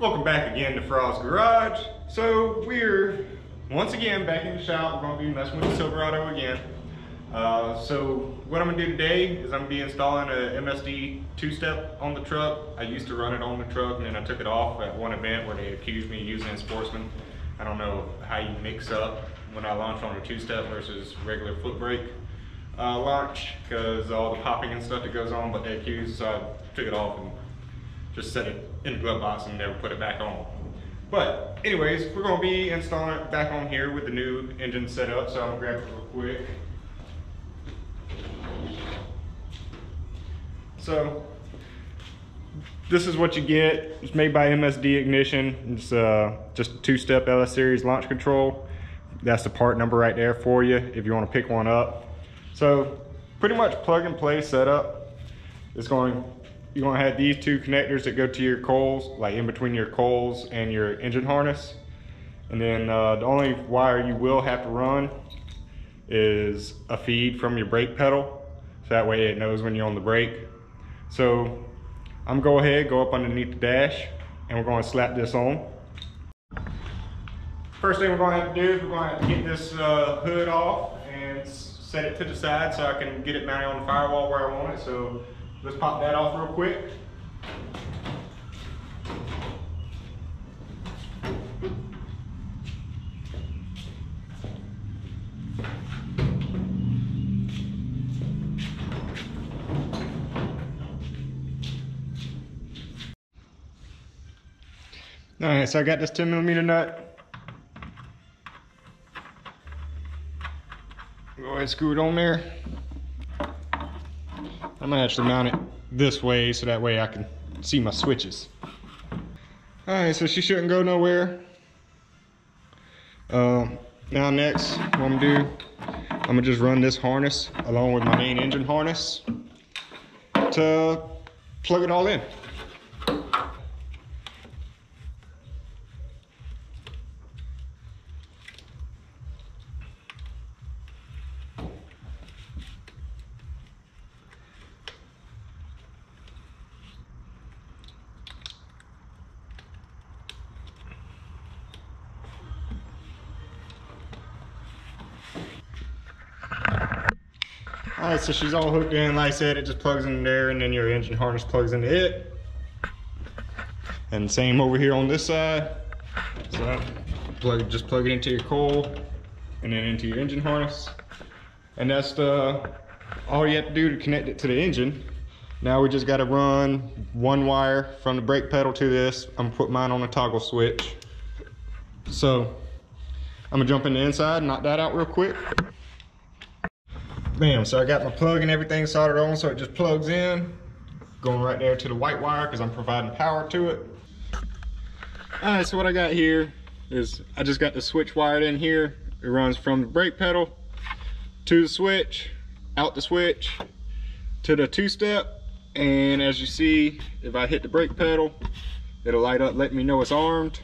Welcome back again to Frogs Garage. So we're once again back in the shop. We're gonna be messing with the Silverado again. Uh, so what I'm gonna do today is I'm gonna be installing a MSD two-step on the truck. I used to run it on the truck and then I took it off at one event where they accused me of using Sportsman. I don't know how you mix up when I launch on a two-step versus regular foot brake uh, launch because all the popping and stuff that goes on, but they accused, so I took it off and just set it in the glove box and never put it back on. But anyways, we're gonna be installing it back on here with the new engine set up, so I'm gonna grab it real quick. So this is what you get. It's made by MSD Ignition. It's uh, just a two-step LS Series launch control. That's the part number right there for you if you want to pick one up. So pretty much plug and play setup. It's going, you're to have these two connectors that go to your coils, like in between your coils and your engine harness. And then uh, the only wire you will have to run is a feed from your brake pedal. So that way it knows when you're on the brake. So I'm gonna go ahead, go up underneath the dash, and we're gonna slap this on. First thing we're gonna have to do is we're gonna have to get this uh, hood off and set it to the side so I can get it mounted on the firewall where I want it. So let's pop that off real quick. All right, so I got this 10 millimeter nut. Go ahead screw it on there. I'm gonna actually mount it this way so that way I can see my switches. All right, so she shouldn't go nowhere. Uh, now next, what I'm gonna do, I'm gonna just run this harness along with my main engine harness to plug it all in. All right, so she's all hooked in. Like I said, it just plugs in there and then your engine harness plugs into it. And same over here on this side. So plug just plug it into your coil and then into your engine harness. And that's the all you have to do to connect it to the engine. Now we just gotta run one wire from the brake pedal to this. I'm gonna put mine on a toggle switch. So I'm gonna jump in the inside, knock that out real quick. Bam, so I got my plug and everything soldered on so it just plugs in. Going right there to the white wire because I'm providing power to it. All right, so what I got here is I just got the switch wired in here. It runs from the brake pedal to the switch, out the switch, to the two-step. And as you see, if I hit the brake pedal, it'll light up, let me know it's armed.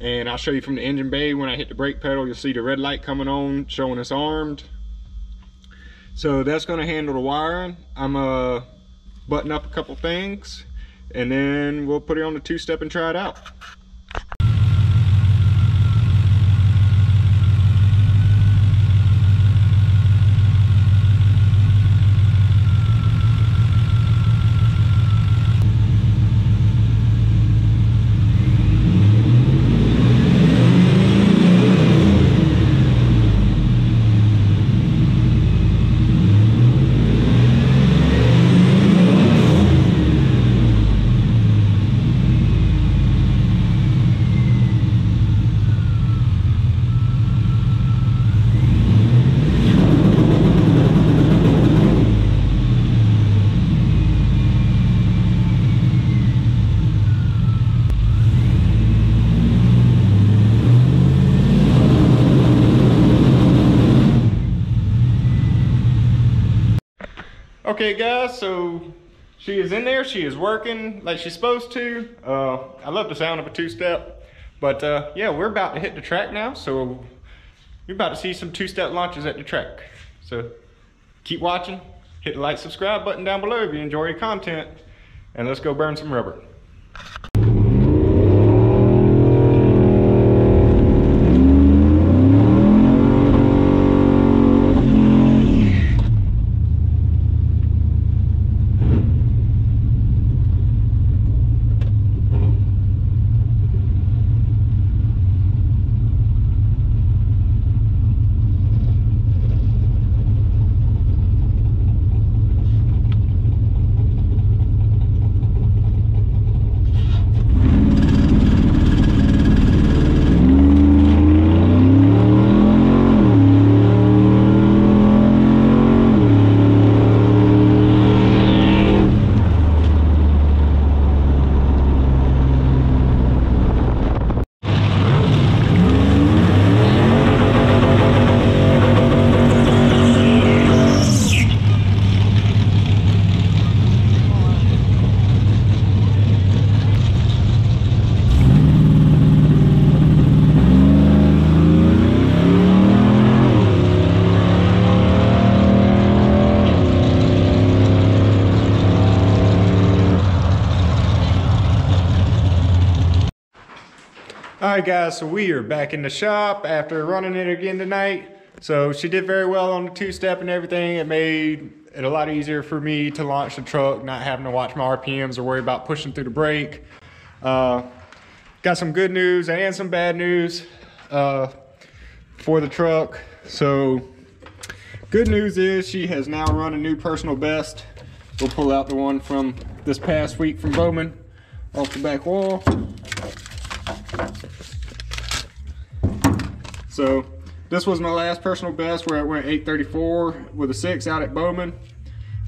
And I'll show you from the engine bay, when I hit the brake pedal, you'll see the red light coming on, showing it's armed. So that's gonna handle the wiring. I'm gonna button up a couple things and then we'll put it on the two-step and try it out. Okay guys, so she is in there, she is working like she's supposed to. Uh, I love the sound of a two-step, but uh, yeah, we're about to hit the track now, so you're about to see some two-step launches at the track. So keep watching, hit the like, subscribe button down below if you enjoy your content, and let's go burn some rubber. Guys, so we are back in the shop after running it again tonight. So she did very well on the two-step and everything. It made it a lot easier for me to launch the truck, not having to watch my RPMs or worry about pushing through the brake. Uh, got some good news and some bad news uh, for the truck. So good news is she has now run a new personal best. We'll pull out the one from this past week from Bowman off the back wall. So this was my last personal best where I went 834 with a six out at Bowman.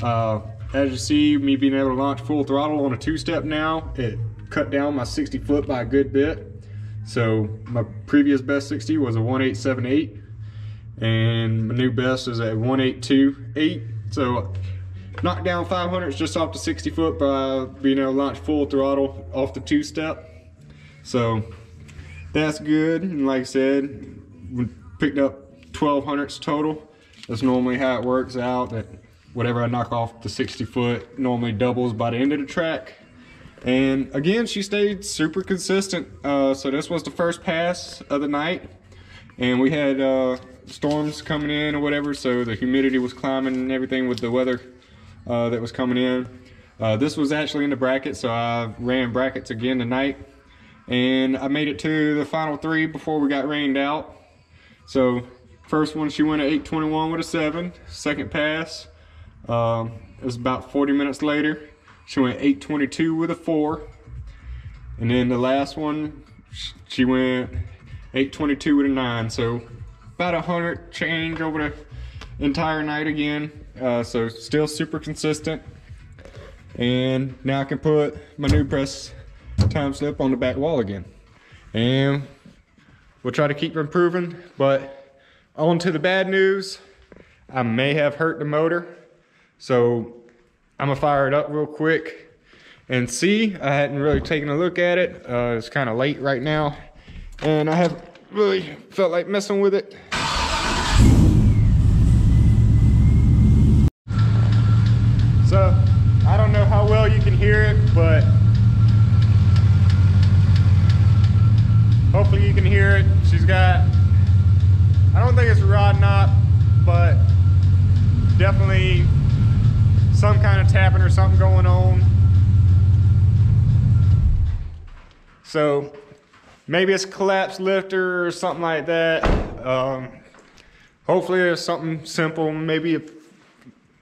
Uh, as you see, me being able to launch full throttle on a two-step now, it cut down my 60 foot by a good bit. So my previous best 60 was a 1878 and my new best is a 1828. So knocked down 500s just off the 60 foot by being able to launch full throttle off the two-step. So that's good. And like I said, we picked up 1200s total. That's normally how it works out that whatever I knock off the 60 foot normally doubles by the end of the track. And again, she stayed super consistent. Uh, so this was the first pass of the night. And we had uh, storms coming in or whatever, so the humidity was climbing and everything with the weather uh, that was coming in. Uh, this was actually in the bracket, so I ran brackets again tonight. And I made it to the final three before we got rained out. So first one, she went at 821 with a seven. Second pass, um, it was about 40 minutes later. She went 822 with a four. And then the last one, she went 822 with a nine. So about a hundred change over the entire night again. Uh, so still super consistent. And now I can put my new press time slip on the back wall again. And we'll try to keep improving, but on to the bad news. I may have hurt the motor. So I'm gonna fire it up real quick and see. I hadn't really taken a look at it. Uh, it's kind of late right now. And I haven't really felt like messing with it. So, I don't know how well you can hear it, but hopefully you can hear it. She's got, I don't think it's a rod knock, but definitely some kind of tapping or something going on. So maybe it's collapsed lifter or something like that. Um, hopefully it's something simple, maybe a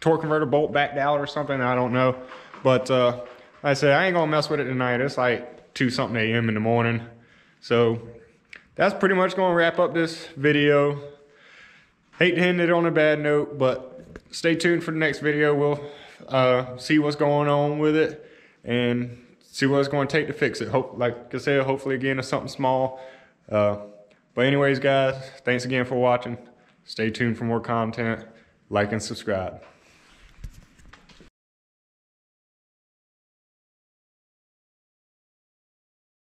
torque converter bolt backed out or something, I don't know. But uh, like I said, I ain't gonna mess with it tonight. It's like two something a.m. in the morning. So that's pretty much gonna wrap up this video. Hate to end it on a bad note, but stay tuned for the next video. We'll uh, see what's going on with it and see what it's going to take to fix it. Hope, like I said, hopefully again it's something small. Uh, but anyways, guys, thanks again for watching. Stay tuned for more content. Like and subscribe.